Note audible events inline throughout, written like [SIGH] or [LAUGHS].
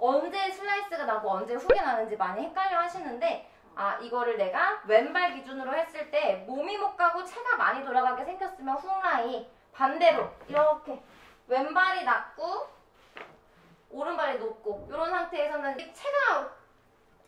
언제 슬라이스가 나고 언제 훅이 나는지 많이 헷갈려 하시는데 아 이거를 내가 왼발 기준으로 했을 때 몸이 못 가고 체가 많이 돌아가게 생겼으면 훅라이 반대로 이렇게 왼발이 낮고 오른발이 높고 이런 상태에서는 이 체가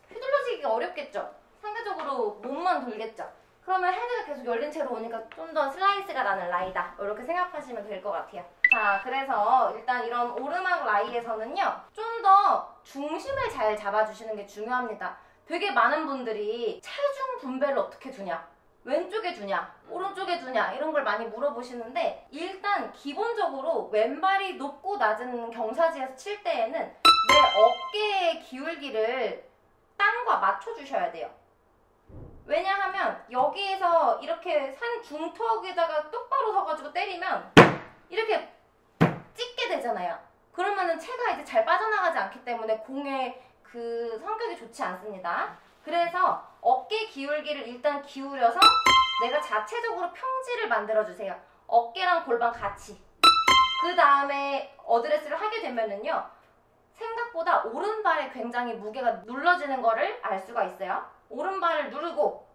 휘둘러지기 어렵겠죠. 상대적으로 몸만 돌겠죠. 그러면 헤드가 계속 열린 채로 오니까 좀 더 슬라이스가 나는 라이다. 이렇게 생각하시면 될 것 같아요. 자, 그래서 일단 이런 오르막 라이에서는요, 좀 더 중심을 잘 잡아주시는 게 중요합니다. 되게 많은 분들이 체중 분배를 어떻게 두냐, 왼쪽에 두냐, 오른쪽에 두냐, 이런 걸 많이 물어보시는데, 일단 기본적으로 왼발이 높고 낮은 경사지에서 칠 때에는 내 어깨의 기울기를 땅과 맞춰주셔야 돼요. 왜냐하면 여기에서 이렇게 산 중턱에다가 똑바로 서가지고 때리면 이렇게 찍게 되잖아요. 그러면은 체가 이제 잘 빠져나가지 않기 때문에 공의 그 성격이 좋지 않습니다. 그래서 어깨 기울기를 일단 기울여서 내가 자체적으로 평지를 만들어주세요. 어깨랑 골반 같이. 그 다음에 어드레스를 하게 되면은요. 생각보다 오른발에 굉장히 무게가 눌러지는 거를 알 수가 있어요. 오른발을 누르고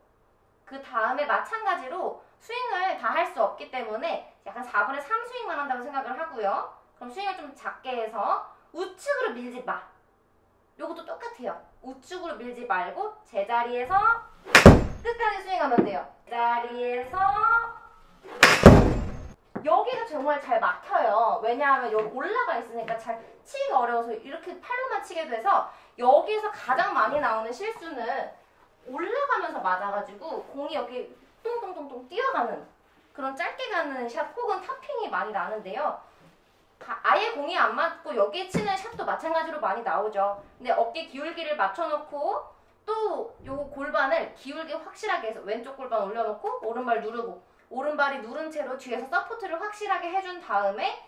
그 다음에 마찬가지로 스윙을 다 할 수 없기 때문에 약간 4분의 3 스윙만 한다고 생각을 하고요. 그럼 스윙을 좀 작게 해서 우측으로 밀지 마. 요것도 똑같아요. 우측으로 밀지 말고 제자리에서 끝까지 스윙하면 돼요. 제자리에서 여기가 정말 잘 막혀요. 왜냐하면 여기 올라가 있으니까 잘 치기가 어려워서 이렇게 팔로만 치게 돼서 여기에서 가장 많이 나오는 실수는 올라가면서 맞아가지고 공이 여기 똥똥똥똥 뛰어가는 그런 짧게 가는 샷 혹은 topping이 많이 나는데요. 가- 아예 공이 안 맞고 여기에 치는 샷도 마찬가지로 많이 나오죠. 근데 어깨 기울기를 맞춰놓고 또 요 골반을 기울기 확실하게 해서 왼쪽 골반 올려놓고 오른발 누르고 오른발이 누른 채로 뒤에서 support를 확실하게 해준 다음에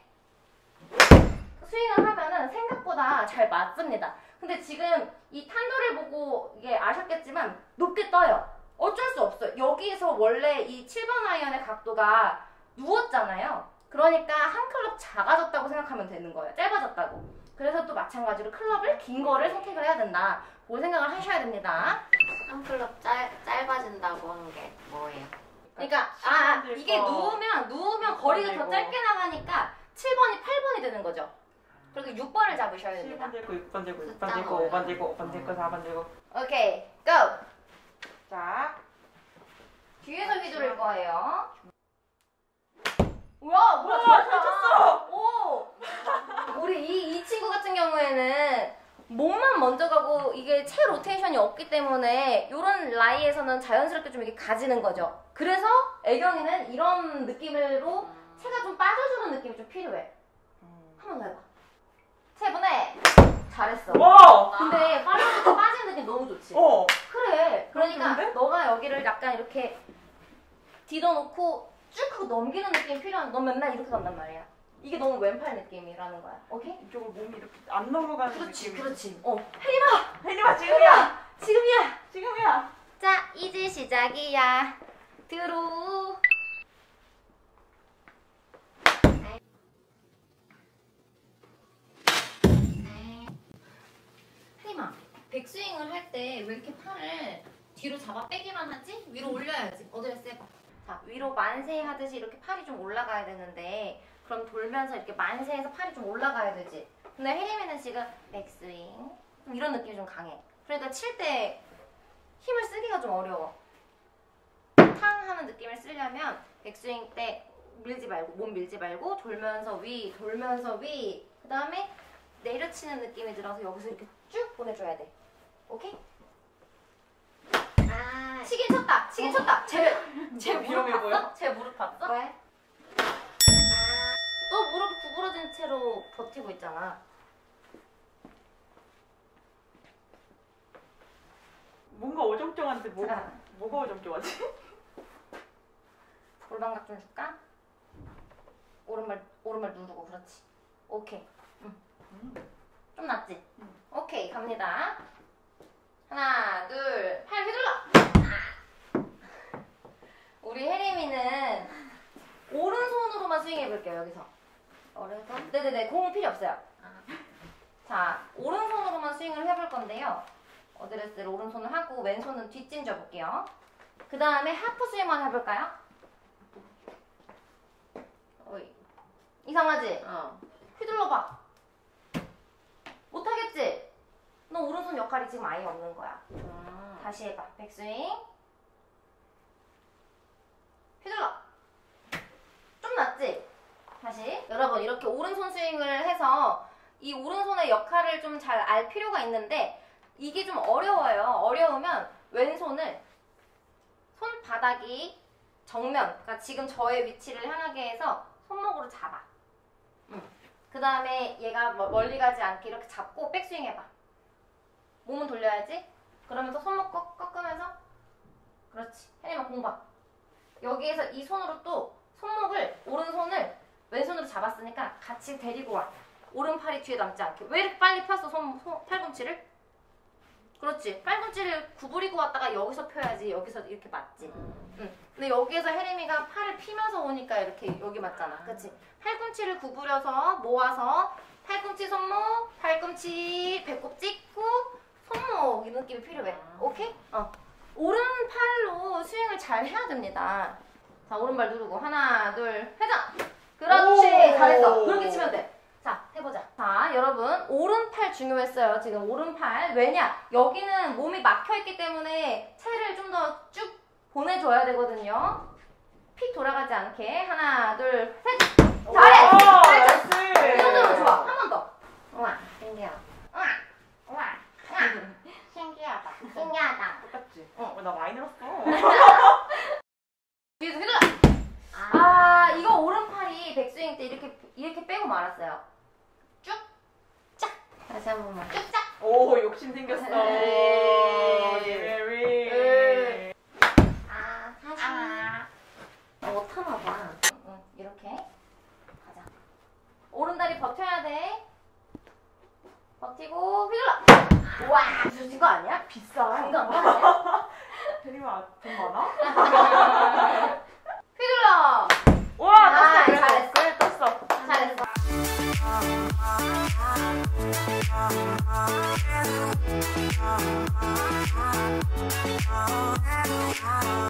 스윙을 하면은 생각보다 잘 맞습니다. 근데 지금 이 탄도를 보고 이게 아셨겠지만 높게 떠요. 어쩔 수 없어요. 여기에서 원래 이 7번 아이언의 각도가 누웠잖아요. 그러니까 한 클럽 작아졌다고 생각하면 되는 거예요. 짧아졌다고. 그래서 또 마찬가지로 클럽을 긴 거를 선택을 해야 된다. 그 생각을 하셔야 됩니다. 한 클럽 짧, 짧아진다고 한 게 뭐예요? 그러니까 아 시간들 이게 거. 누우면 누우면 거리가 더. 짧게 나가니까 7번이 8번이 되는 거죠. 그리고 6번을 잡으셔야 됩니다. 7번 들고 6번 들고 6번 숫자가 들고 5번 들고 5번 들고 4번 들고 오케이, 고! 자 뒤에서 휘두를 거예요. 뭐야, 뭐야, 잘했어! 오! [LAUGHS] 우리 이, 이 친구 같은 경우에는 몸만 먼저 가고 이게 체 로테이션이 없기 때문에 이런 라이에서는 자연스럽게 좀 이렇게 가지는 거죠. 그래서 애경이는 이런 느낌으로 체가 좀 빠져주는 느낌이 좀 필요해. 음. 한번 더 해봐. 세분에 잘했어. 와! 근데 빠져서 빠지는 느낌 너무 좋지? 어! 그래. 그러니까? 너가 여기를 약간 이렇게 뒤져놓고 쭉 하고 넘기는 느낌이 필요한. 넌 맨날 이렇게 간단 말이야. 이게 너무 왼팔 느낌이라는 거야. 오케이? 이쪽으로 몸이 이렇게 안 넘어가는 그렇지, 느낌이 그렇지. 어, 혜림아, 혜림아 지금이야! 지금이야. 지금이야! 자, 이제 시작이야. 들어. 혜림아, 백스윙을 할 때 왜 이렇게 팔을 뒤로 잡아 빼기만 하지? 위로 올려야지. 어드레스 해봐. 자, 위로 만세 하듯이 이렇게 팔이 좀 올라가야 되는데 그럼 돌면서 이렇게 만세해서 팔이 좀 올라가야 되지. 근데 혜림이는 지금 백스윙 좀 이런 느낌이 좀 강해. 그러니까 칠 때 힘을 쓰기가 좀 어려워. 탕 하는 느낌을 쓰려면 백스윙 때 밀지 말고 몸 밀지 말고 돌면서 위 돌면서 위 그 다음에 내려치는 느낌이 들어서 여기서 이렇게 쭉 보내줘야 돼. 오케이? 아, 치긴 쳤다. 치긴 쳤다. 제, 제 어, [LAUGHS] 무릎 위험해 봤어? 보여? 제 무릎 봤어? 왜? 아, 너 무릎 구부러진 채로 버티고 있잖아. 뭔가 어정쩡한데 뭐, 자, 뭐가 어정쩡하지? [LAUGHS] 골반각 좀 줄까? 오른발 오른발 누르고 그렇지. 오케이. 응. 음. 좀 낫지? 응. 오케이 갑니다. 하나 둘 팔 휘둘러. 우리 혜림이는 오른손으로만 스윙해 볼게요 여기서. 오른손? 네네네 공 필요 없어요. 자 오른손으로만 스윙을 해볼 건데요. 어드레스를 오른손을 하고 왼손은 뒷짐 져 볼게요. 그 다음에 하프 스윙만 해볼까요? 어이. 이상하지? 어. 휘둘러봐. 못하겠지? 너 오른손 역할이 지금 아예 없는 거야. 음. 다시 해봐. 백스윙. 휘둘러. 좀 낫지? 다시. 여러분, 이렇게 오른손 스윙을 해서 이 오른손의 역할을 좀 잘 알 필요가 있는데 이게 좀 어려워요. 어려우면 왼손을 손바닥이 정면, 그러니까 지금 저의 위치를 향하게 해서 손목으로 잡아. 그 다음에 얘가 뭐- 멀리 가지 않게 이렇게 잡고 백스윙 해봐. 몸은 돌려야지. 그러면서 손목 꺾, 꺾으면서 그렇지. 혜림아 공봐. 여기에서 이 손으로 또 손목을 오른손을 왼손으로 잡았으니까 같이 데리고 와. 오른팔이 뒤에 남지 않게. 왜 이렇게 빨리 폈어 손, 손 팔꿈치를? 그렇지. 팔꿈치를 구부리고 왔다가 여기서 펴야지. 여기서 이렇게 맞지. 음. 응. 근데 여기에서 혜림이가 팔을 피면서 오니까 이렇게 여기 맞잖아. 그치? 팔꿈치를 구부려서 모아서 팔꿈치 손목, 팔꿈치 배꼽 찍고 손목 이 느낌이 필요해. 아. 오케이? 어. 오른팔로 스윙을 잘 해야 됩니다. 자, 오른발 누르고 하나, 둘, 회전. 그렇지. 오. 잘했어. 그렇게 치면 돼. 자, 해보자. 자, 여러분, 오른팔 중요했어요. 지금 오른팔. 왜냐? 여기는 몸이 막혀있기 때문에 채를 좀 더 쭉 보내줘야 되거든요. 픽 돌아가지 않게. 하나, 둘, 셋. 잘해! 와, 잘했어. Nice. 이 정도면 좋아. 한 번 더. 우와, 신기하다. 우와, 우와, 우와. 신기하다. 신기하다. 똑같지? 응. 어, 나 많이 늘었어. 뒤에서 휘둘러. 아, 이거 오른팔이 백스윙 때 이렇게, 이렇게 빼고 말았어요. 쭉, 짝. 다시 한 번만. 쭉, 짝. 오, 욕심 생겼어. 에이. 예리. 에이. 아, 다시. 아. 나 못하나 봐. 응, 응, 이렇게. 가자. 오른다리 버텨야 돼. 버티고 휘둘러. [LAUGHS] 와, 이거 아니야? 비싸. 이거 아니야? 혜림아, 돈 많아? [LAUGHS]